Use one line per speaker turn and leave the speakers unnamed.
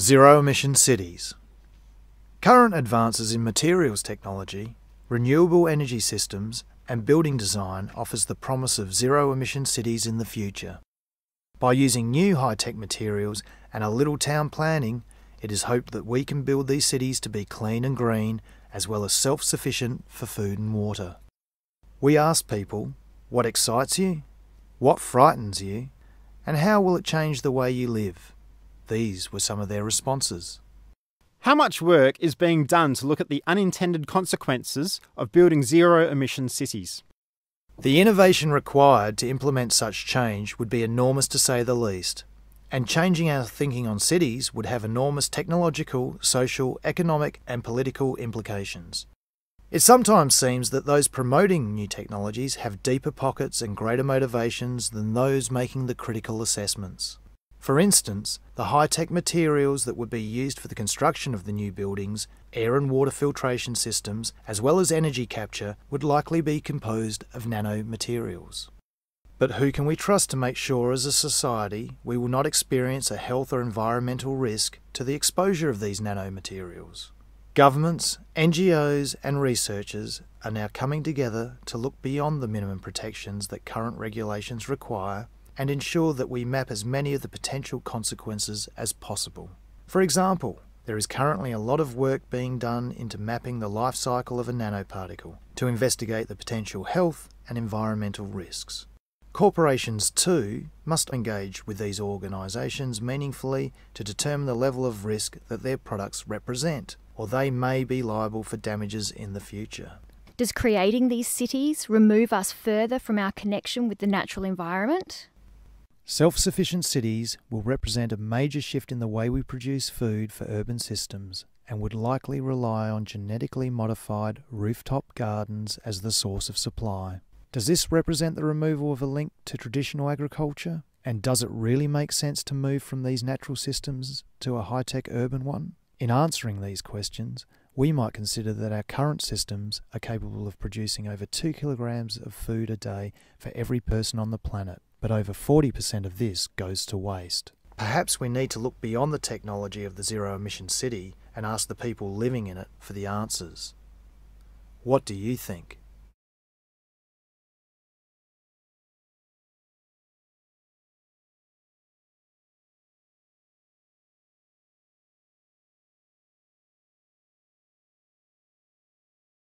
Zero emission cities. Current advances in materials technology, renewable energy systems, and building design offers the promise of zero emission cities in the future. By using new high tech materials and a little town planning, it is hoped that we can build these cities to be clean and green as well as self sufficient for food and water. We asked people what excites you, what frightens you, and how will it change the way you live? These were some of their responses.
How much work is being done to look at the unintended consequences of building zero emission cities?
The innovation required to implement such change would be enormous to say the least, and changing our thinking on cities would have enormous technological, social, economic, and political implications. It sometimes seems that those promoting new technologies have deeper pockets and greater motivations than those making the critical assessments. For instance, the high tech materials that would be used for the construction of the new buildings, air and water filtration systems, as well as energy capture, would likely be composed of nanomaterials. But who can we trust to make sure as a society we will not experience a health or environmental risk to the exposure of these nanomaterials? Governments, NGOs, and researchers are now coming together to look beyond the minimum protections that current regulations require and ensure that we map as many of the potential consequences as possible. For example, there is currently a lot of work being done into mapping the life cycle of a nanoparticle to investigate the potential health and environmental risks. Corporations, too, must engage with these organisations meaningfully to determine the level of risk that their products represent, or they may be liable for damages in the future.
Does creating these cities remove us further from our connection with the natural environment?
Self sufficient cities will represent a major shift in the way we produce food for urban systems and would likely rely on genetically modified rooftop gardens as the source of supply. Does this represent the removal of a link to traditional agriculture? And does it really make sense to move from these natural systems to a high tech urban one? In answering these questions, we might consider that our current systems are capable of producing over 2 kilograms of food a day for every person on the planet but over 40% of this goes to waste. Perhaps we need to look beyond the technology of the zero emission city and ask the people living in it for the answers. What do you think?